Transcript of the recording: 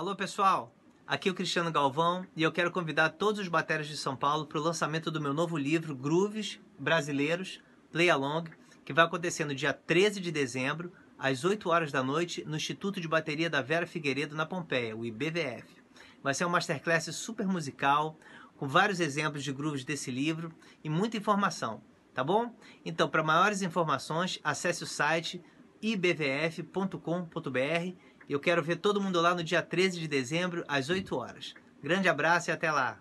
Alô pessoal, aqui é o Cristiano Galvão e eu quero convidar todos os bateras de São Paulo para o lançamento do meu novo livro Grooves Brasileiros Play Along, que vai acontecer no dia 13 de dezembro, às 8 horas da noite, no Instituto de Bateria da Vera Figueiredo, na Pompeia, o IBVF. Vai ser um masterclass super musical, com vários exemplos de grooves desse livro e muita informação, tá bom? Então, para maiores informações, acesse o site ibvf.com.br. Eu quero ver todo mundo lá no dia 13 de dezembro, às 8 horas. Grande abraço e até lá!